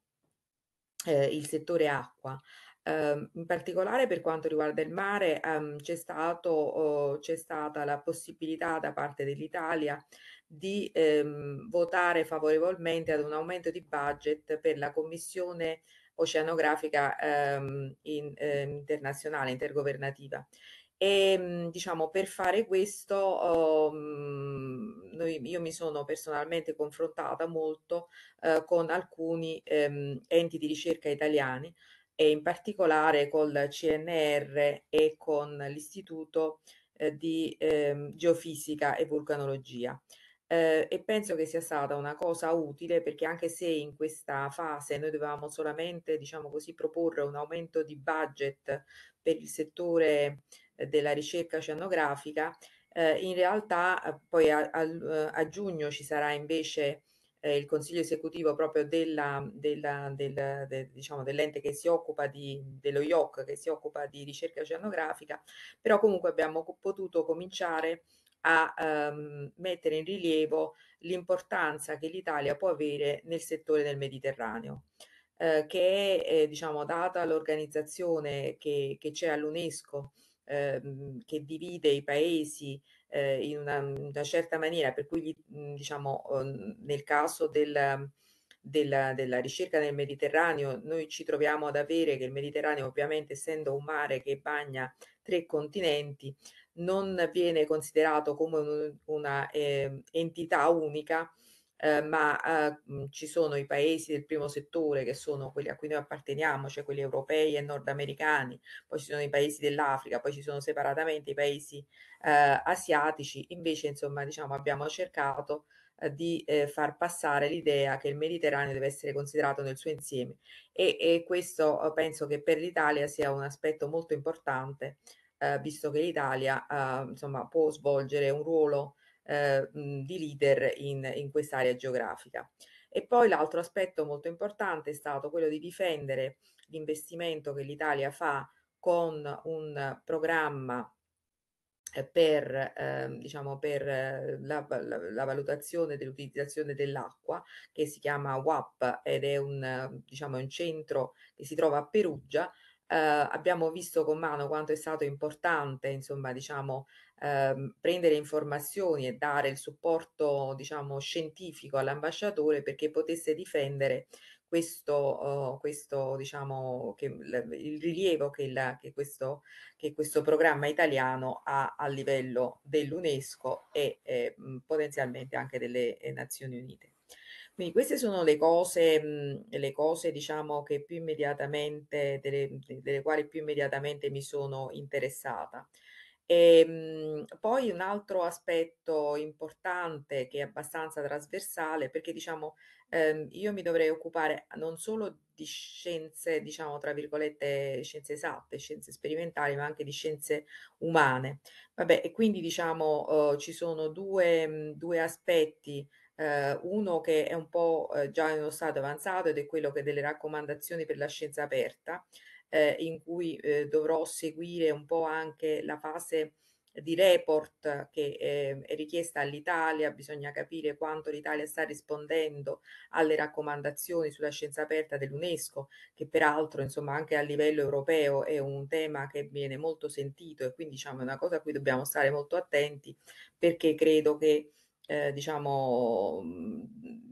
G: eh, il settore acqua. Uh, in particolare per quanto riguarda il mare um, c'è, stato, oh, c'è stata la possibilità da parte dell'Italia di ehm, votare favorevolmente ad un aumento di budget per la Commissione oceanografica ehm, in, eh, internazionale, intergovernativa. E diciamo per fare questo um, noi, io mi sono personalmente confrontata molto uh, con alcuni um, enti di ricerca italiani e in particolare col CNR e con l'Istituto uh, di um, Geofisica e Vulcanologia eh, e penso che sia stata una cosa utile perché anche se in questa fase noi dovevamo solamente, diciamo così, proporre un aumento di budget per il settore eh, della ricerca oceanografica, eh, in realtà eh, poi a, a, a, giugno ci sarà invece eh, il consiglio esecutivo proprio della, della, del, de, diciamo, dell'ente che si occupa di, dello IOC, che si occupa di ricerca oceanografica, però comunque abbiamo potuto cominciare a ehm, mettere in rilievo l'importanza che l'Italia può avere nel settore del Mediterraneo, eh, che è, eh, diciamo, data l'organizzazione che, che c'è all'UNESCO, ehm, che divide i paesi eh, in una, una, certa maniera, per cui, diciamo, nel caso del, della, della, ricerca nel Mediterraneo, noi ci troviamo ad avere che il Mediterraneo, ovviamente, essendo un mare che bagna tre continenti, non viene considerato come un, una eh, entità unica, eh, ma eh, ci sono i paesi del primo settore che sono quelli a cui noi apparteniamo, cioè quelli europei e nordamericani, poi ci sono i paesi dell'Africa, poi ci sono separatamente i paesi eh, asiatici, invece insomma diciamo abbiamo cercato eh, di eh, far passare l'idea che il Mediterraneo deve essere considerato nel suo insieme. E, e questo penso che per l'Italia sia un aspetto molto importante eh, visto che l'Italia eh, insomma, può svolgere un ruolo eh, di leader in, in quest'area geografica. E poi l'altro aspetto molto importante è stato quello di difendere l'investimento che l'Italia fa con un programma per, eh, diciamo, per eh, la, la, la, valutazione dell'utilizzazione dell'acqua che si chiama WAP ed è un, diciamo, un centro che si trova a Perugia. Eh, abbiamo visto con mano quanto è stato importante, insomma, diciamo, ehm, prendere informazioni e dare il supporto, diciamo, scientifico all'ambasciatore perché potesse difendere questo, uh, questo diciamo, che, il rilievo che, il, che, questo, che questo programma italiano ha a livello dell'UNESCO e eh, potenzialmente anche delle eh, Nazioni Unite. Quindi queste sono le cose, mh, le cose diciamo che più immediatamente, delle, delle quali più immediatamente mi sono interessata. E, ehm, mh, poi un altro aspetto importante che è abbastanza trasversale, perché diciamo ehm, io mi dovrei occupare non solo di scienze, diciamo tra virgolette, scienze esatte, scienze sperimentali, ma anche di scienze umane. Vabbè, e quindi diciamo eh, ci sono due, mh, due aspetti Uh, uno che è un po' uh, già in uno stato avanzato ed è quello che delle raccomandazioni per la scienza aperta, eh, in cui eh, dovrò seguire un po' anche la fase di report che eh, è richiesta all'Italia, bisogna capire quanto l'Italia sta rispondendo alle raccomandazioni sulla scienza aperta dell'UNESCO, che peraltro insomma anche a livello europeo è un tema che viene molto sentito e quindi diciamo è una cosa a cui dobbiamo stare molto attenti perché credo che eh, diciamo,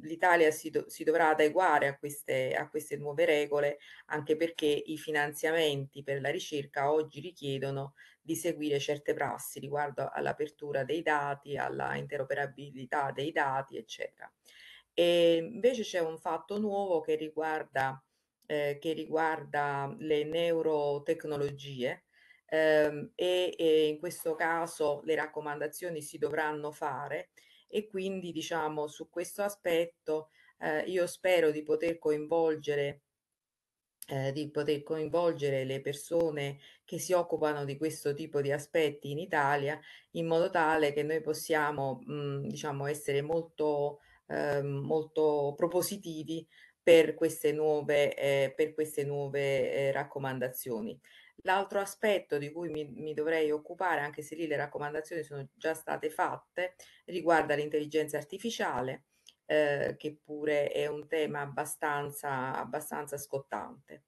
G: l'Italia si, do, si, dovrà adeguare a queste, a queste nuove regole anche perché i finanziamenti per la ricerca oggi richiedono di seguire certe prassi riguardo all'apertura dei dati, alla interoperabilità dei dati, eccetera. E invece c'è un fatto nuovo che riguarda, eh, che riguarda le neurotecnologie, ehm, e, e in questo caso le raccomandazioni si dovranno fare e quindi diciamo su questo aspetto eh, io spero di poter coinvolgere eh, di poter coinvolgere le persone che si occupano di questo tipo di aspetti in Italia in modo tale che noi possiamo mh, diciamo essere molto eh, molto propositivi per queste nuove eh, per queste nuove eh, raccomandazioni L'altro aspetto di cui mi, mi, dovrei occupare, anche se lì le raccomandazioni sono già state fatte, riguarda l'intelligenza artificiale, eh, che pure è un tema abbastanza, abbastanza scottante.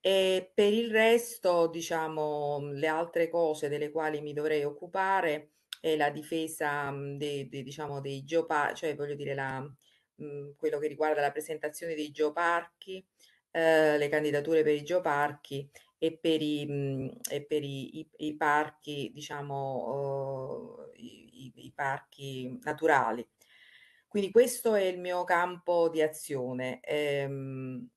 G: E per il resto, diciamo, le altre cose delle quali mi dovrei occupare è la difesa dei, dei, diciamo, dei geoparchi, cioè voglio dire la, mh, quello che riguarda la presentazione dei geoparchi, eh, le candidature per i geoparchi e per i, mhmm, e per i, i, i parchi, diciamo, uh, i, i, parchi naturali. Quindi questo è il mio campo di azione. Ehm,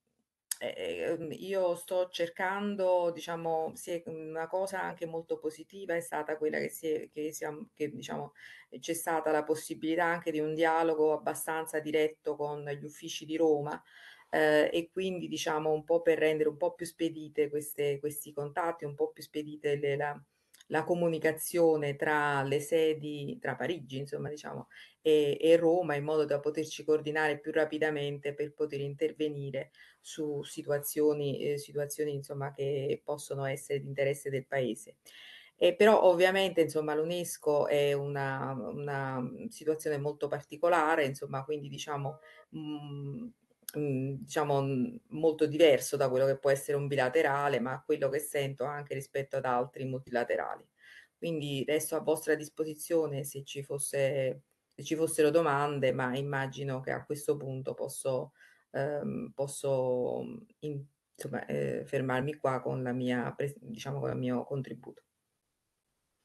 G: ehm, io sto cercando, diciamo, una cosa anche molto positiva è stata quella che, si è, che, siamo, che diciamo, c'è stata la possibilità anche di un dialogo abbastanza diretto con gli uffici di Roma eh, e quindi diciamo un po' per rendere un po' più spedite queste, questi contatti, un po' più spedite le, la, la, comunicazione tra le sedi, tra Parigi insomma diciamo e, e, Roma in modo da poterci coordinare più rapidamente per poter intervenire su situazioni, eh, situazioni insomma che possono essere di interesse del paese. E però ovviamente insomma l'UNESCO è una, una, situazione molto particolare, insomma quindi diciamo mh, mm, Mhmm, diciamo, mhmm, molto diverso da quello che può essere un bilaterale, ma quello che sento anche rispetto ad altri multilaterali. Quindi resto a vostra disposizione se ci fosse se ci fossero domande, ma immagino che a questo punto posso, ehm, posso in, insomma, eh, fermarmi qua con la mia, diciamo, con il mio contributo.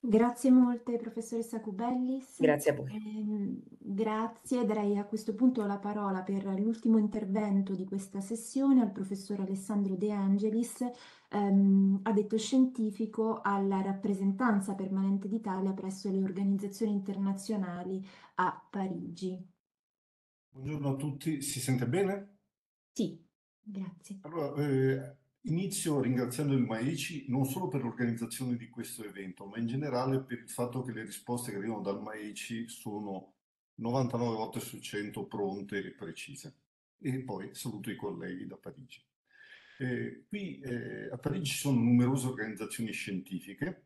C: Grazie molte professoressa Cubellis.
G: Grazie a voi.
C: Eh, grazie, darei a questo punto la parola per l'ultimo intervento di questa sessione al professor Alessandro De Angelis, ehm, addetto scientifico alla rappresentanza permanente d'Italia presso le organizzazioni internazionali a Parigi.
H: Buongiorno a tutti, si sente bene?
C: Sì, grazie.
H: Allora, eh, Inizio ringraziando il MAECI non solo per l'organizzazione di questo evento, ma in generale per il fatto che le risposte che arrivano dal MAECI sono 99 volte su 100 pronte e precise. E poi saluto i colleghi da Parigi. Eh, qui eh, a Parigi ci sono numerose organizzazioni scientifiche,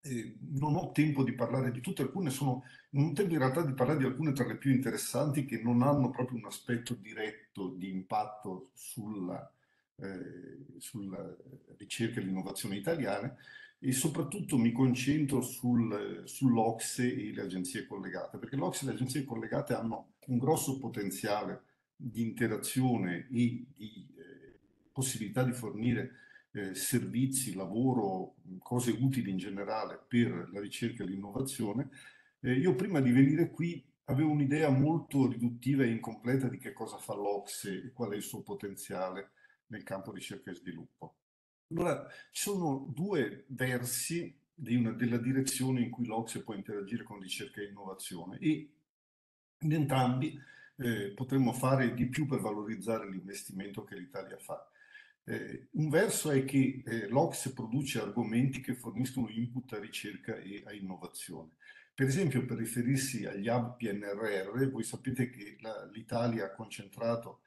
H: eh, non ho tempo di parlare di tutte, alcune sono, non tempo in realtà di parlare di alcune tra le più interessanti che non hanno proprio un aspetto diretto di impatto sulla, eh, sulla ricerca e l'innovazione italiane e soprattutto mi concentro sul, sull'Ocse e le agenzie collegate, perché l'Ocse e le agenzie collegate hanno un grosso potenziale di interazione e di eh, possibilità di fornire eh, servizi, lavoro, cose utili in generale per la ricerca e l'innovazione. Eh, io prima di venire qui avevo un'idea molto riduttiva e incompleta di che cosa fa l'Ocse e qual è il suo potenziale nel campo ricerca e sviluppo. Allora, ci sono due versi una, della direzione in cui l'Ocse può interagire con ricerca e innovazione e in entrambi eh, potremmo fare di più per valorizzare l'investimento che l'Italia fa. Eh, un verso è che eh, l'Ocse produce argomenti che forniscono input a ricerca e a innovazione. Per esempio, per riferirsi agli hub PNRR, voi sapete che l'Italia ha concentrato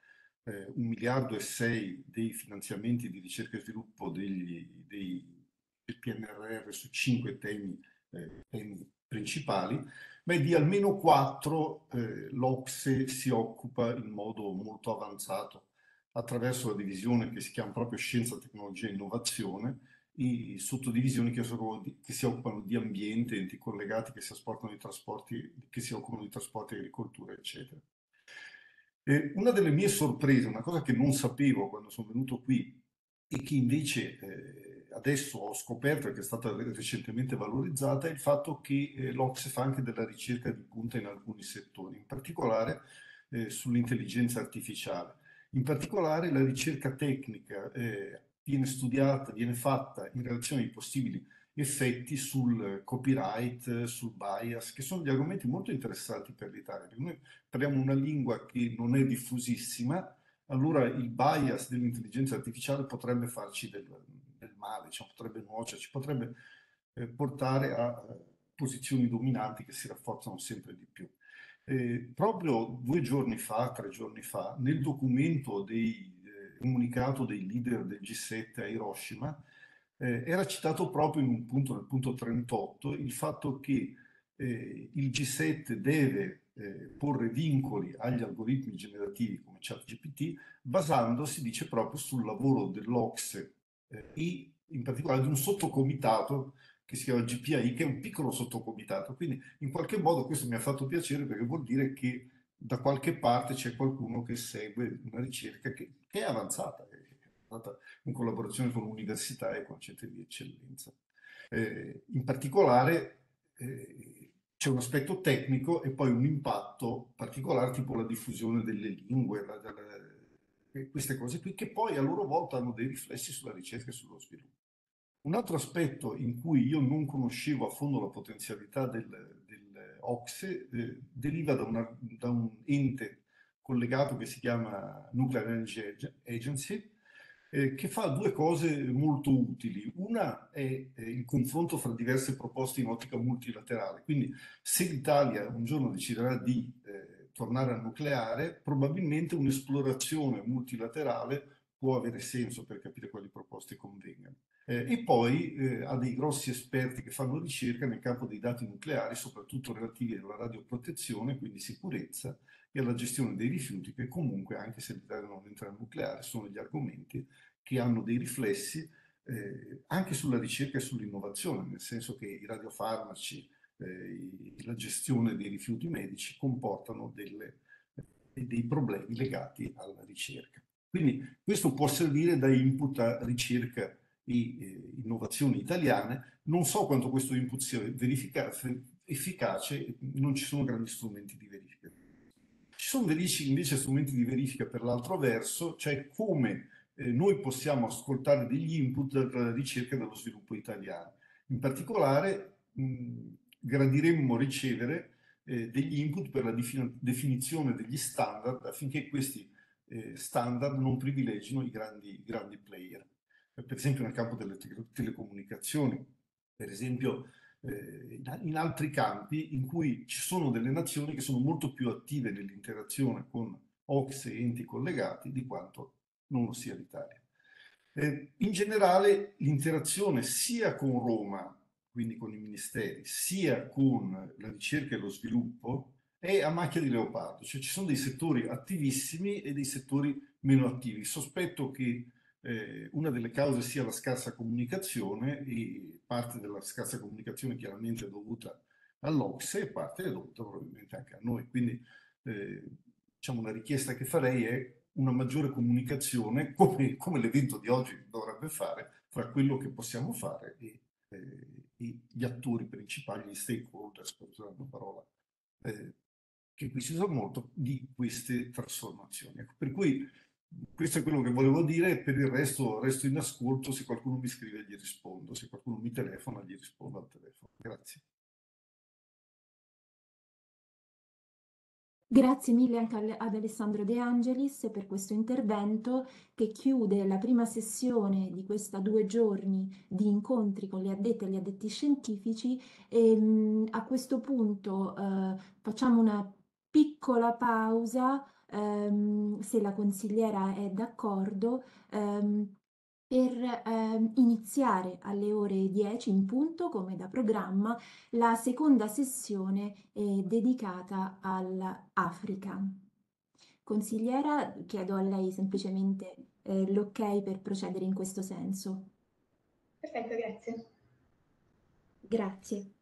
H: eh, un miliardo e sei dei finanziamenti di ricerca e sviluppo degli, dei, del PNRR su cinque temi, eh, temi principali, ma di almeno quattro eh, l'Ocse si occupa in modo molto avanzato attraverso la divisione che si chiama proprio Scienza, Tecnologia e Innovazione, i sottodivisioni che, sono, che si occupano di ambiente, enti collegati che si, di che si occupano di trasporti agricoltura, eccetera. E una delle mie sorprese, una cosa che non sapevo quando sono venuto qui e che invece eh, adesso ho scoperto e che è stata recentemente valorizzata, è il fatto che eh, l'Ocse fa anche della ricerca di punta in alcuni settori, in particolare eh, sull'intelligenza artificiale. In particolare la ricerca tecnica eh, viene studiata, viene fatta in relazione ai possibili effetti sul copyright, sul bias, che sono degli argomenti molto interessanti per l'Italia. Noi parliamo una lingua che non è diffusissima, allora il bias dell'intelligenza artificiale potrebbe farci del, del male, cioè potrebbe nuocerci, potrebbe eh, portare a eh, posizioni dominanti che si rafforzano sempre di più. Eh, proprio due giorni fa, tre giorni fa, nel documento dei eh, comunicato dei leader del G7 a Hiroshima, eh, era citato proprio in un punto, nel punto 38, il fatto che eh, il G7 deve eh, porre vincoli agli algoritmi generativi come ChatGPT, basandosi, dice proprio, sul lavoro dell'Ocse eh, e in particolare di un sottocomitato che si chiama GPI, che è un piccolo sottocomitato. Quindi in qualche modo questo mi ha fatto piacere perché vuol dire che da qualche parte c'è qualcuno che segue una ricerca che, che è avanzata, avanzata in collaborazione con l'università e con centri di eccellenza. Eh, in particolare eh, c'è un aspetto tecnico e poi un impatto particolare tipo la diffusione delle lingue, la, la, la, queste cose qui, che poi a loro volta hanno dei riflessi sulla ricerca e sullo sviluppo. Un altro aspetto in cui io non conoscevo a fondo la potenzialità del, del OXE eh, deriva da, una, da, un ente collegato che si chiama Nuclear Energy Agency, eh, che fa due cose molto utili. Una è eh, il confronto fra diverse proposte in ottica multilaterale. Quindi se l'Italia un giorno deciderà di eh, tornare al nucleare, probabilmente un'esplorazione multilaterale può avere senso per capire quali proposte convengano. Eh, e poi eh, ha dei grossi esperti che fanno ricerca nel campo dei dati nucleari, soprattutto relativi alla radioprotezione, quindi sicurezza, e alla gestione dei rifiuti, che comunque, anche se l'Italia non entra nel nucleare, sono gli argomenti che hanno dei riflessi eh, anche sulla ricerca e sull'innovazione, nel senso che i radiofarmaci, eh, la gestione dei rifiuti medici comportano delle, dei problemi legati alla ricerca. Quindi questo può servire da input a ricerca e innovazioni italiane. Non so quanto questo input sia efficace, non ci sono grandi strumenti di verifica. Ci sono invece strumenti di verifica per l'altro verso, cioè come eh, noi possiamo ascoltare degli input dalla ricerca e dallo sviluppo italiano. In particolare mh, gradiremmo ricevere eh, degli input per la definizione degli standard affinché questi eh, standard non privilegino i grandi, grandi player per esempio nel campo delle telecomunicazioni, per esempio eh, in altri campi in cui ci sono delle nazioni che sono molto più attive nell'interazione con OX e enti collegati di quanto non lo sia l'Italia. Eh, in generale l'interazione sia con Roma, quindi con i ministeri, sia con la ricerca e lo sviluppo è a macchia di leopardo, cioè ci sono dei settori attivissimi e dei settori meno attivi. Sospetto che eh, una delle cause sia la scarsa comunicazione e parte della scarsa comunicazione chiaramente è dovuta all'Ocse e parte è dovuta probabilmente anche a noi. Quindi eh, diciamo una richiesta che farei è una maggiore comunicazione, come, come l'evento di oggi dovrebbe fare, fra quello che possiamo fare e, eh, e gli attori principali, gli stakeholders, per usare una parola eh, che qui si usa molto, di queste trasformazioni. Ecco, per cui questo è quello che volevo dire, per il resto resto in ascolto, se qualcuno mi scrive gli rispondo, se qualcuno mi telefona gli rispondo al telefono. Grazie.
C: Grazie mille anche ad Alessandro De Angelis per questo intervento che chiude la prima sessione di questa due giorni di incontri con le addette e gli addetti scientifici e mh, a questo punto eh, facciamo una piccola pausa ehm, se la consigliera è d'accordo ehm, per eh, iniziare alle ore 10 in punto, come da programma, la seconda sessione eh, dedicata all'Africa. Consigliera, chiedo a lei semplicemente eh, l'ok per procedere in questo senso.
B: Perfetto, grazie.
C: Grazie.